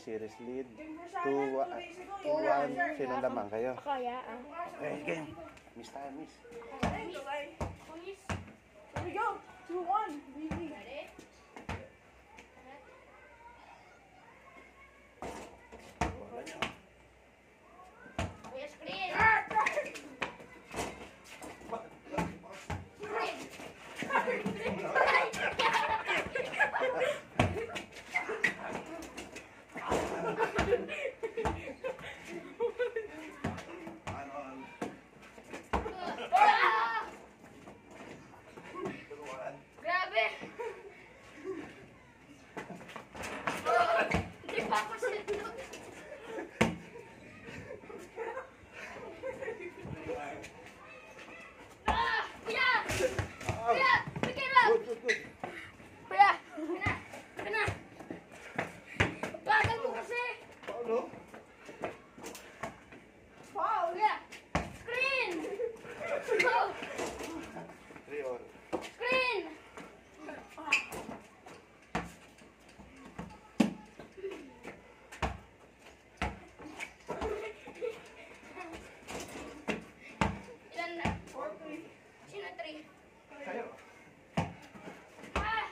Series lead? Two, 2-1. Sinong lamang kayo? Kaya ah. Okay, game. Miss tayo, miss. Here we go. Two, one. Easy. Wala niyo. Kuya screen. Ah! Grabe! Oh, Hindi pa ako sento. Ah! Kuya! Kuya! Bigyan lang! Good, good, good. Kuya! Kana! Kana! Bagal mo kasi! Paolo? Foul. Kuya! Screen! Go! 3 all. Screen! Ilan na? Four, three. Sino three? Kayo. Ah!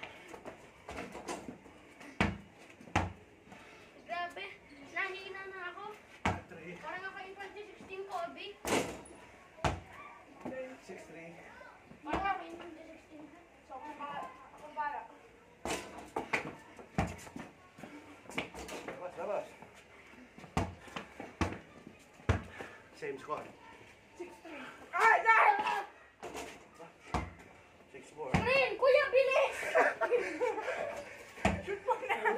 Grabe, nahihina na ako. 3. Parang ako yung 2016 ko, Obi. 6-3. Parang ako yung 2016. So, ako bala. Ako bala. Labas, labas. Same three. Ah, dahil! 6-4. Green, kuya, bilis! Shoot mo na.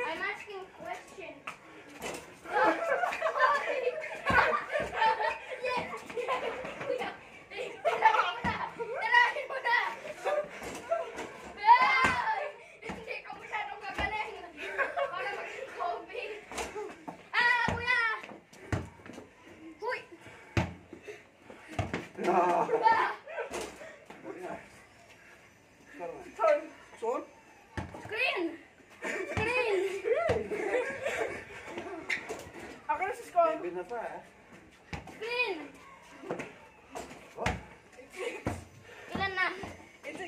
I'm asking question. yes! Kuya, eh, tirahin mo na! Tirahin mo na! Ay! Hindi ka masyadong gagaling. Para maging Kobe. Ah, kuya! Huy! No! Ah! Buti nga. Score na. Turn. Son? Screen! Screen! Ako na si score. Baby na pa, ah. Screen! Oh, Ilan na?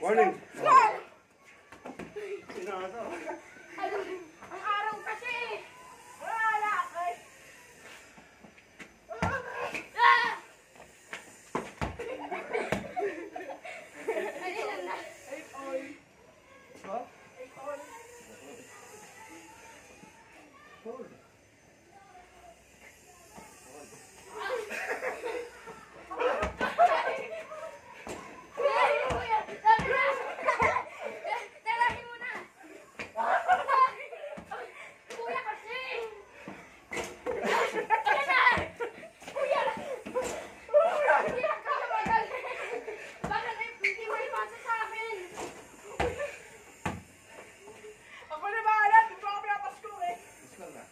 Warning. Ano? Ang araw kasi! Wala. Okay. Ah! Ay, ilan na? Eight all. Ha? Eight all. Hold. Ay, kuya! Sabi na! Tarahin mo na! Kuya kasi! Ano na? Kuya! Kuya ka magaling! Bakit eh, hindi mo ipasa sa akin? Ako na bahala. Di ba ako pinapaskore eh. Score na.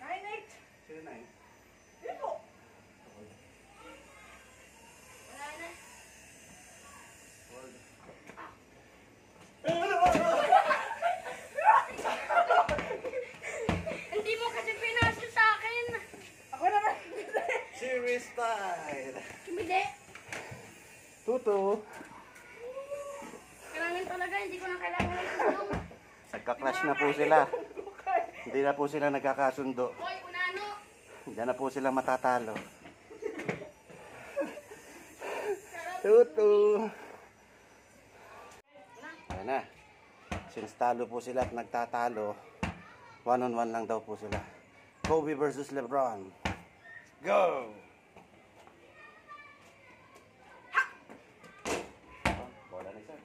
Nine, eight. Sino na yun? Yun po. Wala na. Hold. Hindi mo kasi pinasa sa akin. Ako naman. Series tied. Hindi. Tutu. Kailangan talaga, hindi ko na kailangan ng tulong. Nagka-clash na po sila. Hindi na po sila nagkakasundo. Hoy, unano! Diyan na po sila matatalo. Tutu. Ayan na. Since talo po sila at nagtatalo, one on one lang daw po sila. Kobe versus Lebron. Go! Oh, Bola ni sir.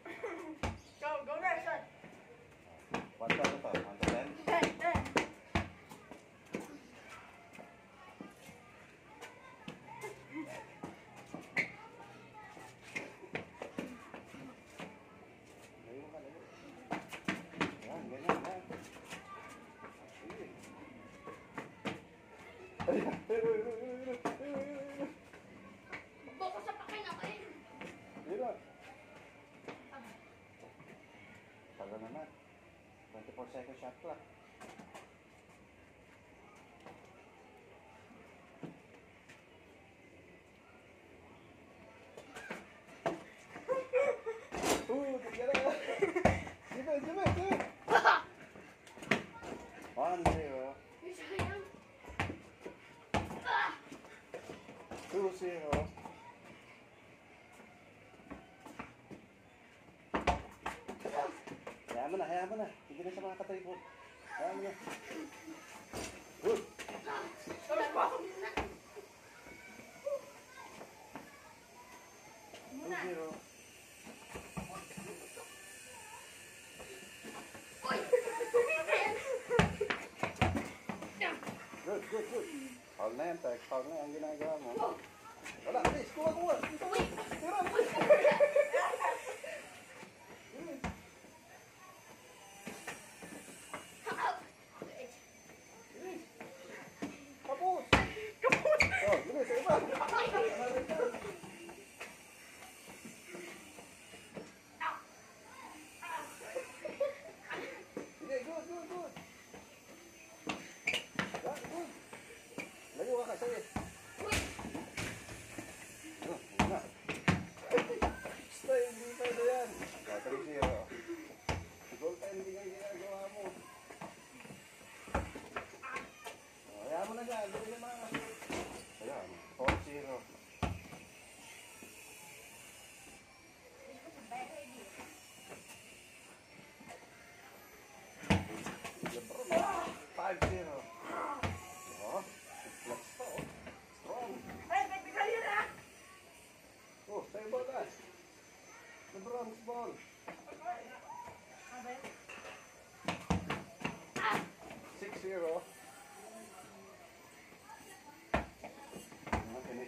Go, go na, sir. One to, ano to? One to ten? Ten, ten. Ayan, ganyan, ayan. Boko sa pakin ako eh. Dito. Wala naman. 24 second shot clock. Ooh, tignan na. Sige, sige, sige. One zero. Ay, sayang. Two zero. Hayaan mo na, hayaan mo na. Hindi na katay po. Hayaan mo na. Good. Two zero. Good, good, good. Foul na yan, Tex. Foul na ang ginagawa mo. Wala, please. Kuha, kuha. Dito, Tira.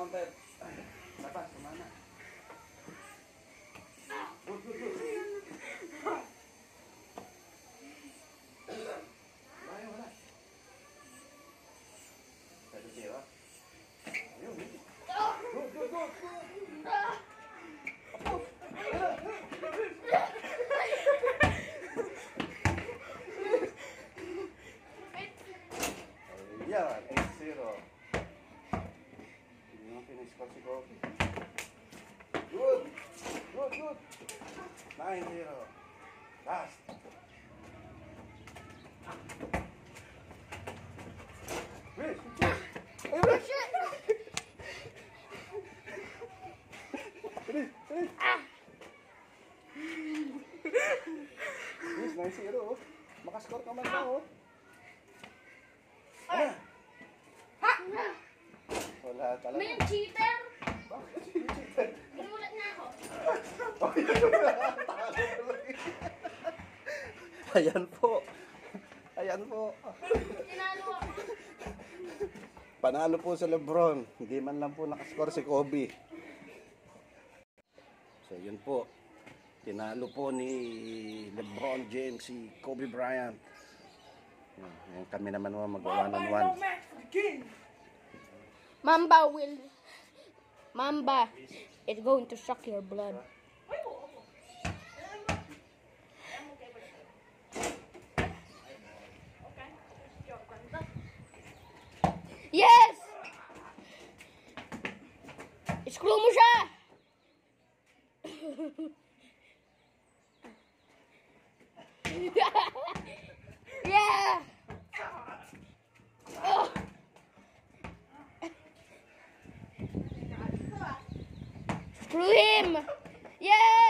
onte lepas kemana but, but, but. Yeah, it's zero. spicy coffee. Good. Good, good. 9-0. Last. Chris, Chris. Ay, Chris. Chris, Chris. Ah. Chris, 9-0. Makascore ka man daw, oh. Wala talaga. May yung cheater. Bakit cheated? Ginulat na ako. Ayan po. Ayan po. Tinalo ako. Panalo po sa Lebron. Hindi man lang po nakascore si Kobe. So yun po. Tinalo po ni Lebron James si Kobe Bryant. Yan, yan kami naman mo mag one on one. Mamba will. Mamba is going to suck your blood. Yes! Screw him! Yes!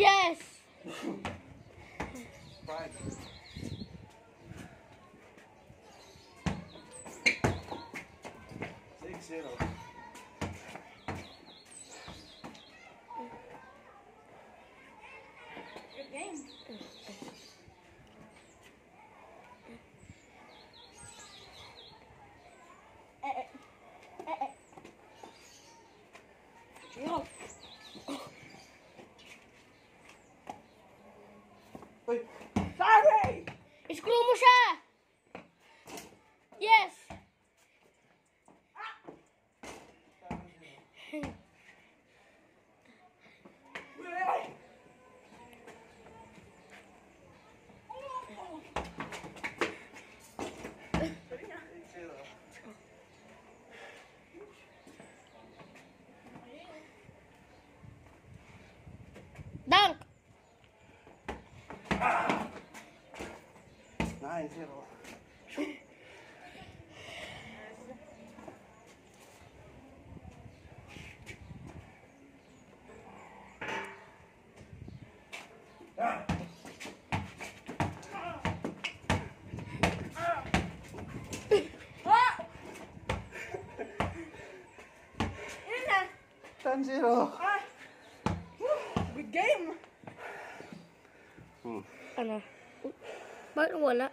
Yes! Six zero. Uy! Sorry! Screw mo siya! Yes! 9-0. Shoot! Ah! Ten zero. Ah. Good game. Hmm. Ano? Ba't wala?